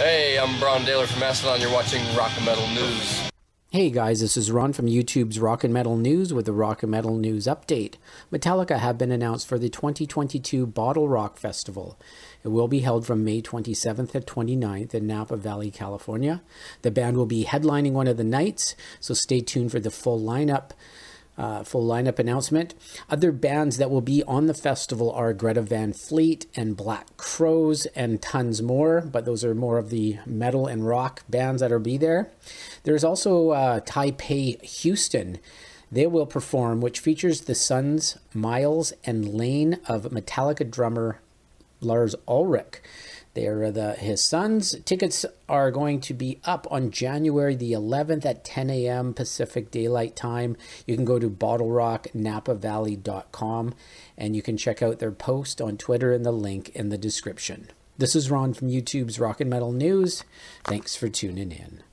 Hey, I'm Brann Dailor from Mastodon. You're watching Rock and Metal News. Hey guys, this is Ron from YouTube's Rock and Metal News with the Rock and Metal News update. Metallica have been announced for the 2022 Bottle Rock Festival. It will be held from May 27th to 29th in Napa Valley, California. The band will be headlining one of the nights, so stay tuned for the full lineup uh, full lineup announcement. Other bands that will be on the festival are Greta Van Fleet and Black Crowes and tons more, but those are more of the metal and rock bands that will be there. There's also uh, Taipei Houston. They will perform, which features the sons Myles and Layne of Metallica drummer Lars Ulrich. They are the his sons. Tickets are going to be up on January the 11th at 10 a.m. Pacific Daylight Time. You can go to bottlerocknapavalley.com and you can check out their post on Twitter and the link in the description. This is Ron from YouTube's Rock and Metal News. Thanks for tuning in.